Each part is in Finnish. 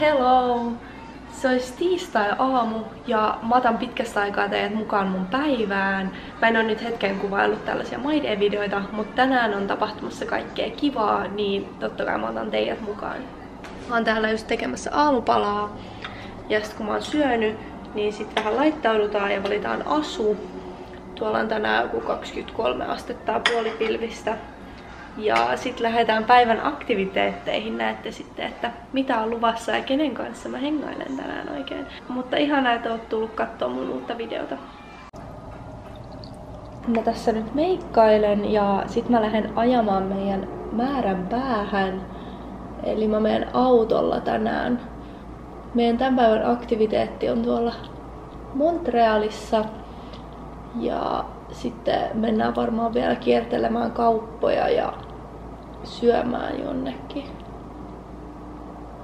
Hello! Se olisi tiistai-aamu ja mä otan pitkästä aikaa teidät mukaan mun päivään. Mä en ole nyt hetken kuvaillut tällaisia My videoita mutta tänään on tapahtumassa kaikkea kivaa, niin totta kai mä otan teidät mukaan. Mä oon täällä just tekemässä aamupalaa ja sitten kun mä oon syönyt, niin sitten vähän laittaudutaan ja valitaan asu. Tuolla on tänään joku 23 astetta puolipilvistä. Ja sitten lähdetään päivän aktiviteetteihin. Näette sitten, että mitä on luvassa ja kenen kanssa mä hengailen tänään oikein. Mutta ihan että oot tullut katsoa mun uutta videota. Mä tässä nyt meikkailen ja sit mä lähden ajamaan meidän määrän päähän. Eli mä menen autolla tänään. Meidän tämän päivän aktiviteetti on tuolla Montrealissa. Ja sitten mennään varmaan vielä kiertelemään kauppoja ja syömään jonnekin.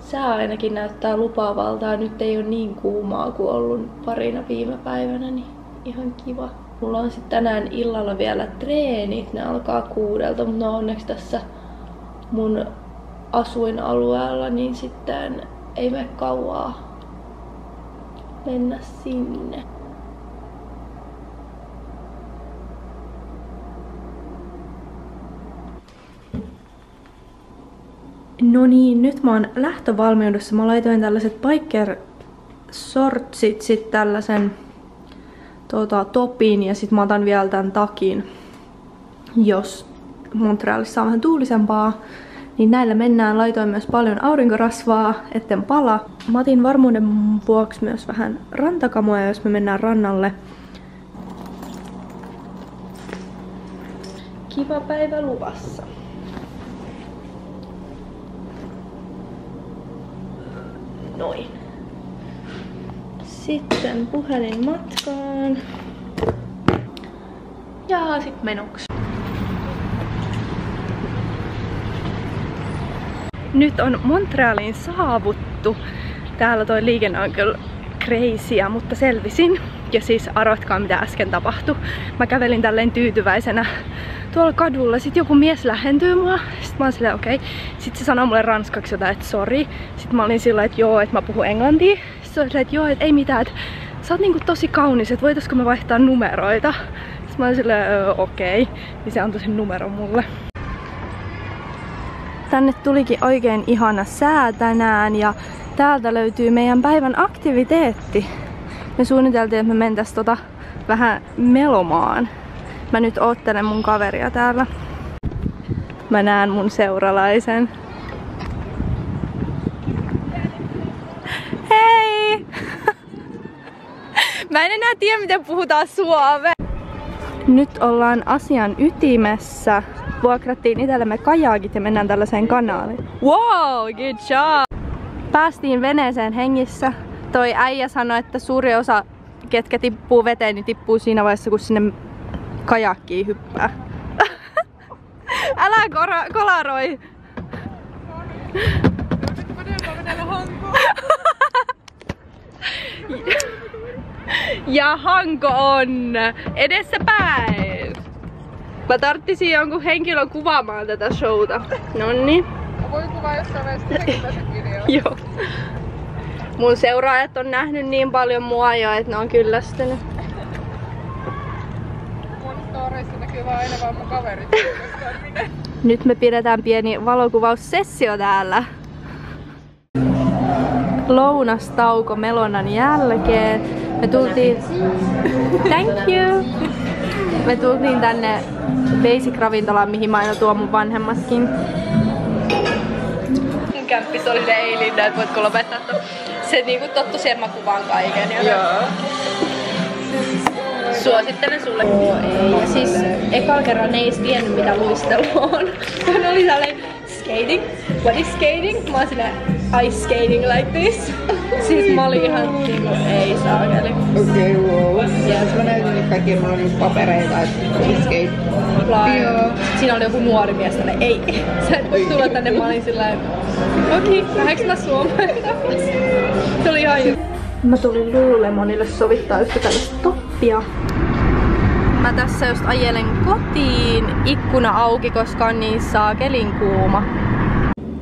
Sää ainakin näyttää lupaavalta nyt ei ole niin kuumaa kuin ollut parina viime päivänä, niin ihan kiva. Mulla on sitten tänään illalla vielä treenit, ne alkaa kuudelta, mutta ne on onneksi tässä mun asuinalueella, niin sitten ei mene kauaa mennä sinne. No niin, nyt mä oon lähtövalmiudessa. Mä laitoin tällaiset biker sortsit, sit tällaisen tota, topin ja sit mä otan vielä tämän takin, jos Montrealissa on vähän tuulisempaa. Niin näillä mennään. Laitoin myös paljon aurinkorasvaa, etten pala. Mä otin varmuuden vuoksi myös vähän rantakamoja, jos me mennään rannalle. Kiva päivä luvassa. Noin. Sitten puhelin matkaan. Ja sit menoksi. Nyt on Montrealiin saavuttu. Täällä toi liikenne on kyllä crazyä, mutta selvisin. Ja siis arvatkaa mitä äsken tapahtui. Mä kävelin tälleen tyytyväisenä tuolla kadulla. Sitten joku mies lähentyy mua. Sitten mä oon silleen okei. Okay. Sitten se sanoo mulle ranskaksi jotain, että sori. Sitten mä olin sillä että joo, että mä puhun englantia. Sitten se että joo, että ei mitään, että sä oot niinku tosi kaunis, että voitaisko me vaihtaa numeroita. Sitten mä olin silleen okei. Okay. Niin se antoi sen numeron mulle. Tänne tulikin oikein ihana sää tänään ja täältä löytyy meidän päivän aktiviteetti. Me suunniteltiin, että me mentäis tota vähän melomaan. Mä nyt oottelen mun kaveria täällä. Mä näen mun seuralaisen. Hei! Mä en enää tiedä miten puhutaan suomea. Nyt ollaan asian ytimessä. Vuokrattiin itsellemme kajaakit ja mennään tällaiseen kanaaliin. Wow, good job! Päästiin veneeseen hengissä. Toi äijä sanoi, että suuri osa ketkä tippuu veteen, niin tippuu siinä vaiheessa, kun sinne kajakkiin hyppää. Älä kora, kolaroi! ja Hanko on edessä päin. Mä tarttisin jonkun henkilön kuvaamaan tätä showta. Nonni. Voin kuvaa jossain vaiheessa Joo. Mun seuraajat on nähnyt niin paljon mua jo, että ne on kyllästynyt. Mun storeissa näkyy vaan aina vaan mun kaverit. Nyt me pidetään pieni valokuvaussessio täällä. Lounastauko Melonan jälkeen. Me tultiin... Thank you! Me tultiin tänne Basic-ravintolaan, mihin mä aina tuon mun vanhemmatkin. Mun kämppis oli se Eilin, että voitko lopettaa tuon se niinku tottu siihen mä kuvaan kaiken. Joo. Suosittelen sulle. Oo, ei. Ja siis ekalla kerran ei edes tiennyt mitä luistelu on. Hän oli tälleen skating. What is skating? Mä oon silleen ice skating like this. siis mä olin ihan niinku ei saakeli. Okei, okay, wow. Ja mä näytin nyt kaikkia, mulla oli papereita, että skate. Joo. Siinä oli joku nuori mies tälle, ei, sä et voi tulla tänne. Mä olin silleen, okei, okay, lähdekö mä Suomeen? Se oli ihan Mä tulin Lululemonille sovittaa yhtä tällaista toppia. Mä tässä just ajelen kotiin, ikkuna auki, koska on niin saakelin kuuma.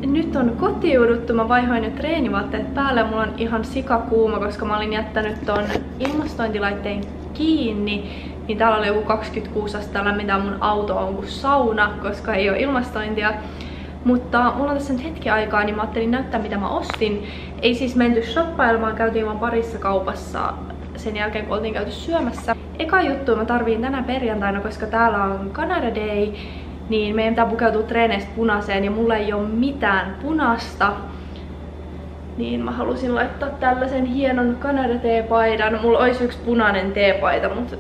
Nyt on kotiuduttu. Mä vaihoin nyt treenivaatteet päälle. Mulla on ihan sikakuuma, koska mä olin jättänyt ton ilmastointilaitteen kiinni. Niin täällä oli joku 26 astetta lämmintä mun auto on kuin sauna, koska ei ole ilmastointia. Mutta mulla on tässä nyt hetki aikaa, niin mä ajattelin näyttää mitä mä ostin. Ei siis menty shoppailemaan, käytiin vaan parissa kaupassa sen jälkeen kun oltiin käyty syömässä. Eka juttu mä tarviin tänä perjantaina, koska täällä on Canada Day, niin meidän pitää pukeutua treeneistä punaiseen ja mulla ei ole mitään punasta. Niin mä halusin laittaa tällaisen hienon Canada teepaidan. Mulla olisi yksi punainen teepaita, mutta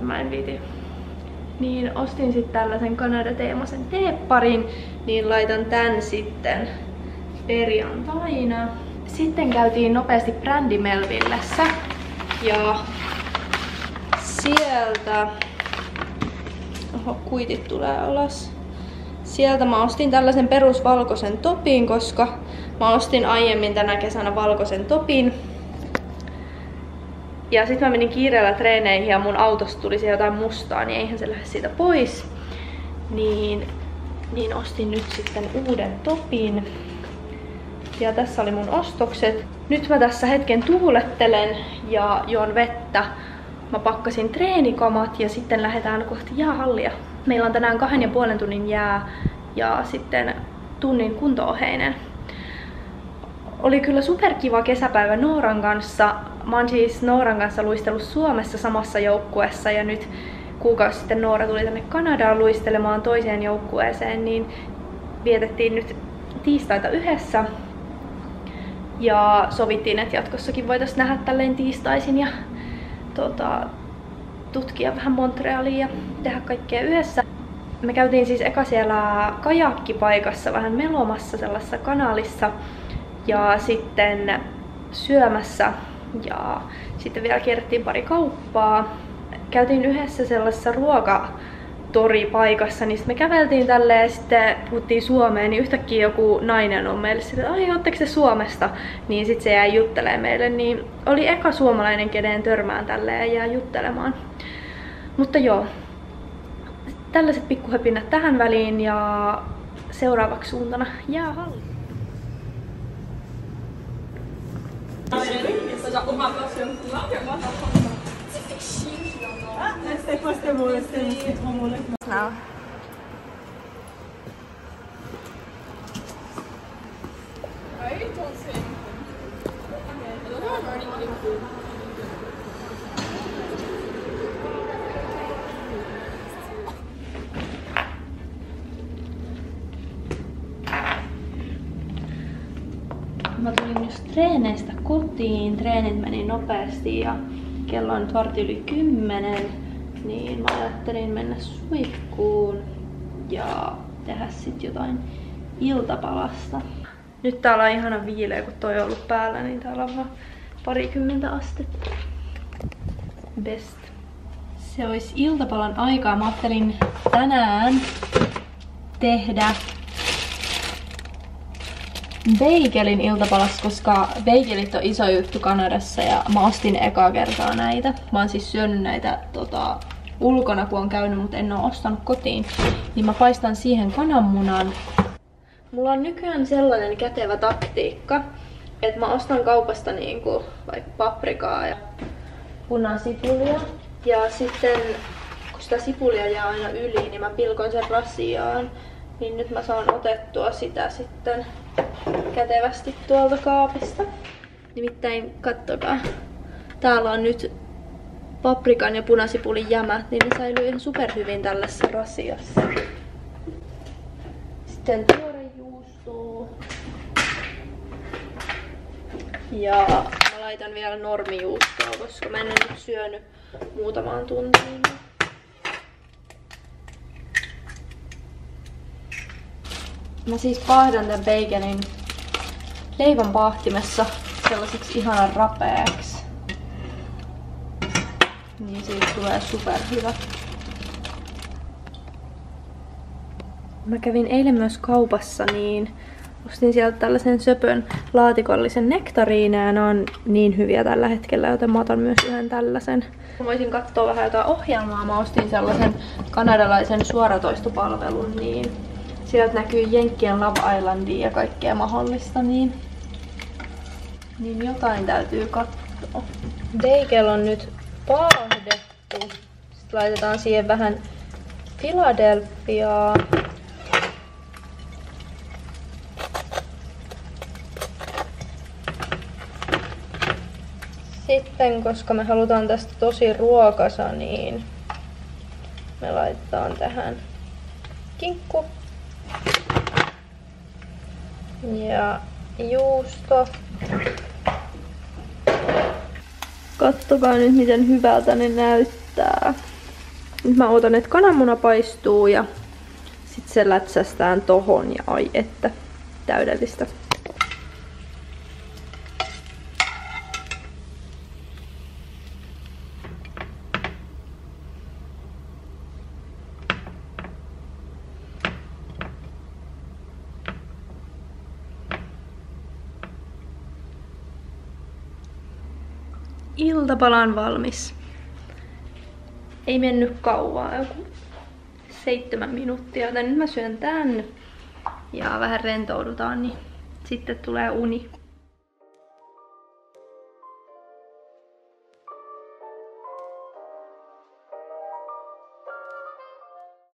mä en viiti. Niin ostin sitten tällaisen Kanada-teemaisen teepparin, niin laitan tän sitten perjantaina. Sitten käytiin nopeasti Brandy Melvillessä ja sieltä... Kuitit tulee alas. Sieltä mä ostin tällaisen perusvalkoisen topin, koska mä ostin aiemmin tänä kesänä valkoisen topin. Ja sitten mä menin kiireellä treeneihin ja mun autosta tuli se jotain mustaa, niin eihän se lähde siitä pois. Niin, niin ostin nyt sitten uuden topin. Ja tässä oli mun ostokset. Nyt mä tässä hetken tuulettelen ja juon vettä. Mä pakkasin treenikamat ja sitten lähdetään kohti jäähallia. Meillä on tänään kahden ja puolen tunnin jää ja sitten tunnin kuntooheinen. Oli kyllä superkiva kesäpäivä Nooran kanssa. Mä oon siis Nooran kanssa luistellut Suomessa samassa joukkueessa ja nyt kuukausi sitten Noora tuli tänne Kanadaan luistelemaan toiseen joukkueeseen, niin vietettiin nyt tiistaita yhdessä ja sovittiin, että jatkossakin voitaisiin nähdä tälleen tiistaisin ja tota, tutkia vähän Montrealia tehdä kaikkea yhdessä. Me käytiin siis eka siellä kajakkipaikassa vähän melomassa sellaisessa kanalissa ja sitten syömässä ja sitten vielä kierrettiin pari kauppaa. Käytiin yhdessä sellaisessa ruoka toripaikassa, niin me käveltiin tälleen ja sitten puhuttiin Suomeen, niin yhtäkkiä joku nainen on meille sitten, ai ootteko se Suomesta? Niin sitten se jäi juttelemaan meille, niin oli eka suomalainen, kenen törmään tälleen ja jää juttelemaan. Mutta joo, tällaiset pikkuhöpinnät tähän väliin ja seuraavaksi suuntana jäähalli. C'était quoi c'était mon c'était trop mon Now. Mä tulin just treeneistä kotiin. Treenit meni nopeasti ja kello on nyt varti yli kymmenen. Niin mä ajattelin mennä suihkuun ja tehdä sit jotain iltapalasta. Nyt täällä on ihana viileä, kun toi on ollut päällä, niin täällä on vaan parikymmentä astetta. Best. Se olisi iltapalan aikaa. Mä ajattelin tänään tehdä beigelin iltapalas, koska beigelit on iso juttu Kanadassa ja mä ostin ekaa kertaa näitä. Mä oon siis syönyt näitä tota, ulkona, kun on käynyt, mutta en oo ostanut kotiin. Niin mä paistan siihen kananmunan. Mulla on nykyään sellainen kätevä taktiikka, että mä ostan kaupasta niinku vaikka paprikaa ja punasipulia. Ja sitten kun sitä sipulia jää aina yli, niin mä pilkon sen rasiaan. Niin nyt mä saan otettua sitä sitten kätevästi tuolta kaapista. Nimittäin kattokaa. Täällä on nyt paprikan ja punasipulin jämät, niin ne säilyy ihan superhyvin tällaisessa rasiassa. Sitten tuorejuustoa. Ja mä laitan vielä normijuustoa, koska mä en ole nyt syönyt muutamaan tuntiin. Mä siis paahdan tän baconin leivän paahtimessa sellaiseksi ihanan rapeaksi. Niin siitä tulee superhyvä. Mä kävin eilen myös kaupassa, niin ostin sieltä tällaisen söpön laatikollisen nektariineja. Ne on niin hyviä tällä hetkellä, joten mä otan myös yhden tällaisen. Mä voisin katsoa vähän jotain ohjelmaa. Mä ostin sellaisen kanadalaisen suoratoistopalvelun, niin Sieltä näkyy Jenkkien Love Islandia ja kaikkea mahdollista, niin, niin jotain täytyy katsoa. Bagel on nyt paahdettu. Sitten laitetaan siihen vähän Philadelphiaa. Sitten, koska me halutaan tästä tosi ruokasa, niin me laitetaan tähän kinkku ja juusto. Kattokaa nyt miten hyvältä ne näyttää. Nyt mä otan, että kananmuna paistuu ja sit se lätsästään tohon ja ai että täydellistä. Iltapala on valmis. Ei mennyt kauaa, joku seitsemän minuuttia, joten nyt mä syön tän ja vähän rentoudutaan, niin sitten tulee uni.